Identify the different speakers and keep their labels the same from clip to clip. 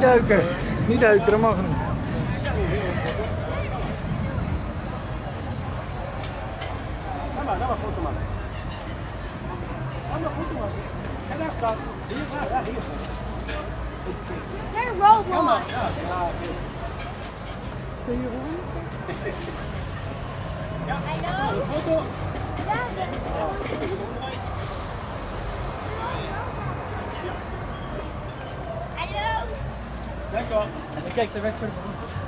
Speaker 1: duiken. Niet duiken, dat mag niet.
Speaker 2: Ga maar, ga maar foto maken. Ga maar foto maken. En daar staat. Hier, ja, hier.
Speaker 3: They're
Speaker 2: Ga maar,
Speaker 3: robots.
Speaker 2: ja, ja.
Speaker 3: Hallo?
Speaker 2: Een foto.
Speaker 3: Ja, dat is
Speaker 2: D'accord. Avec very sa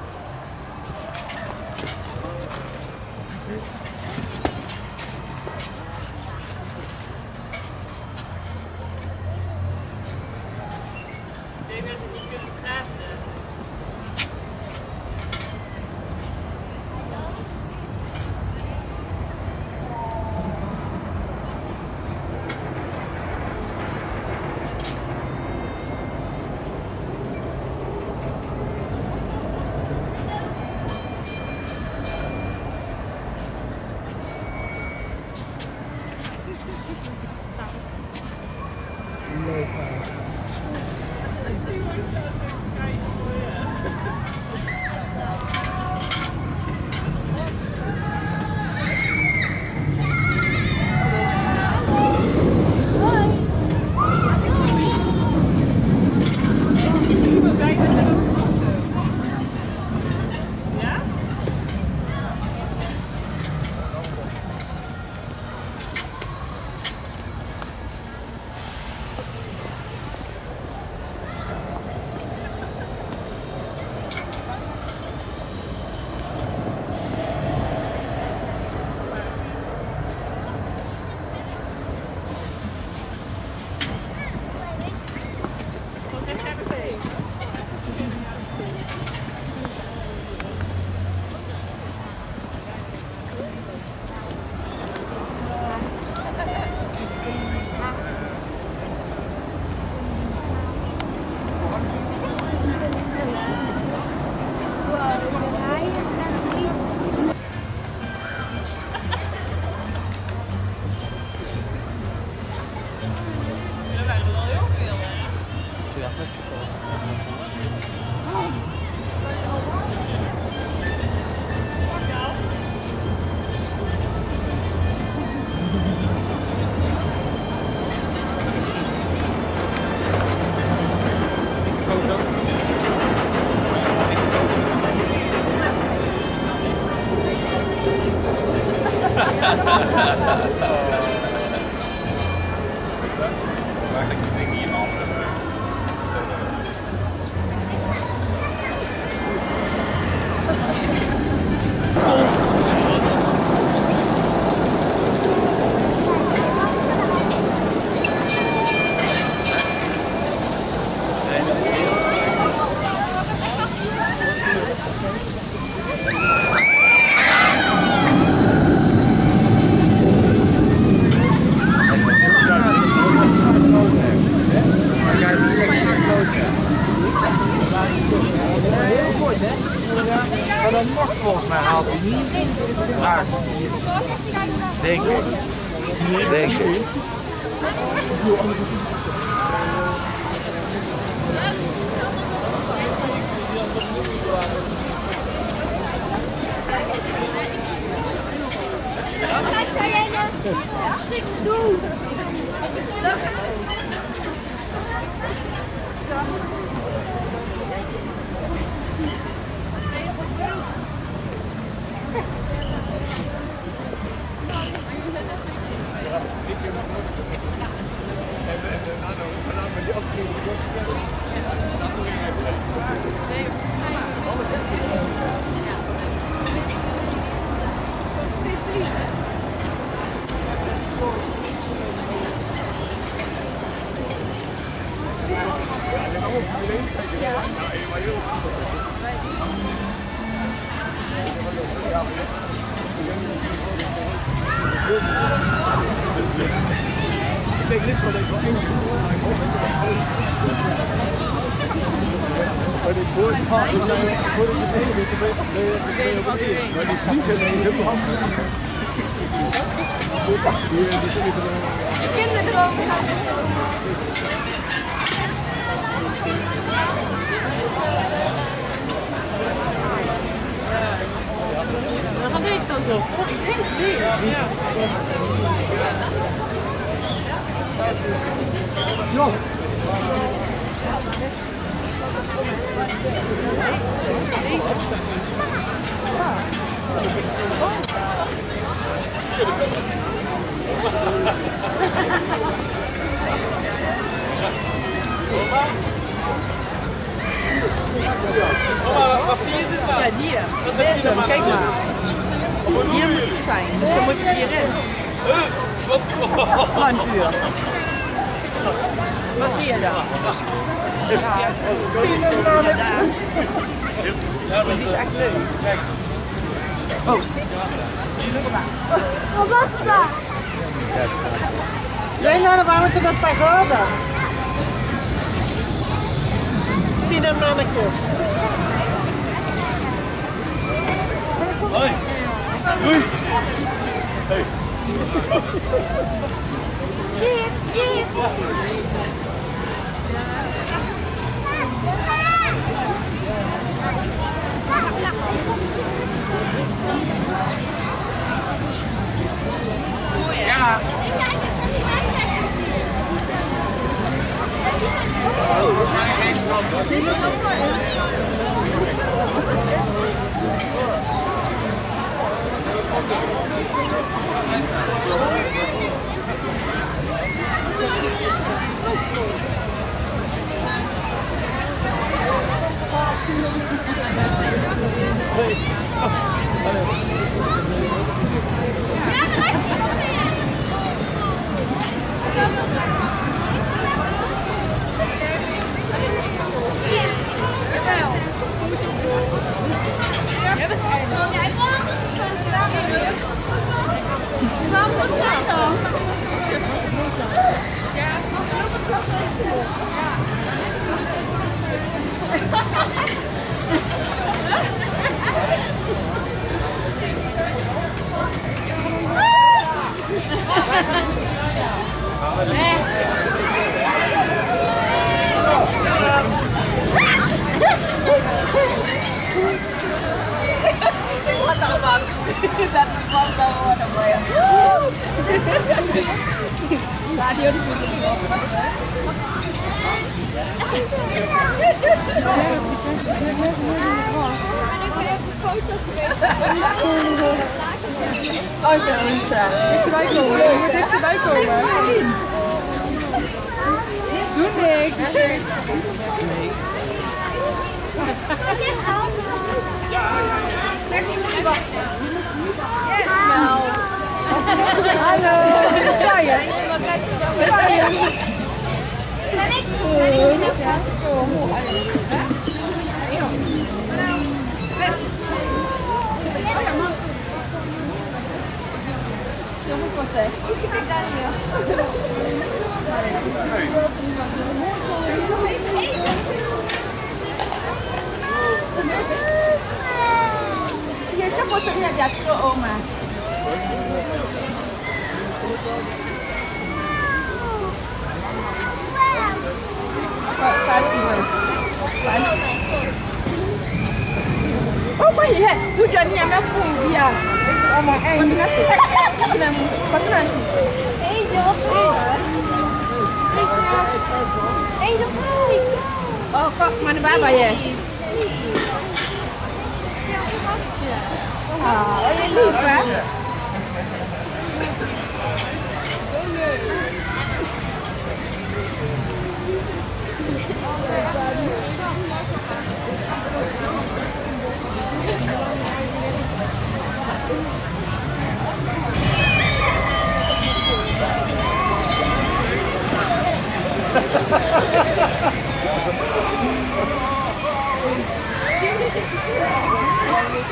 Speaker 2: haalt. Maar, denk
Speaker 4: ik. Denk ik. Zou jij doen?
Speaker 1: Maar die I don't know,
Speaker 3: but I'm a young people.
Speaker 2: Weil die großen Fahrten, die Fliegen, die Kinder drauf. Nee, nee, nee, nee, nee. Maar die vliegen nee, helemaal af. Hier, die zit er
Speaker 3: De kinderdroom. deze kant op.
Speaker 5: Ja, hier. Deze, kijk maar. Hier moet het zijn, dus dan moet ik hierin. Oh, een uur. Wat zie je dan? Ja. Dat is echt leuk. Oh,
Speaker 3: Wat was dat?
Speaker 5: Jij naar de warmte tot dat pagode. Tien mannetjes.
Speaker 3: Hey. give, give.
Speaker 5: Oh zo, Lisa.
Speaker 6: Dichterbij komen. Je moet dichterbij komen. Doe niks. Hallo. Sta je?
Speaker 5: Yes. No. Hello. Sorry. Sorry. Panic. Panic. Oh, what you had? You don't. Oh, my God. What's that? What's that?
Speaker 3: Hey, you're Hey, you're
Speaker 5: Oh, kok mana bapak ya?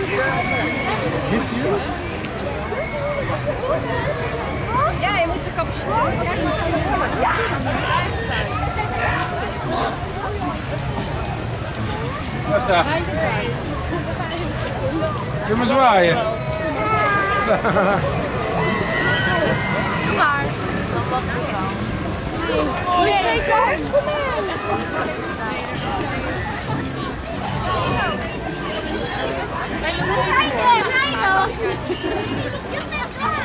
Speaker 5: Yeah.
Speaker 3: Ja, je moet je
Speaker 1: kapjes Ja! Je maar zwaaien.
Speaker 3: Maar. Moet? Kom maar. 超级无敌勇。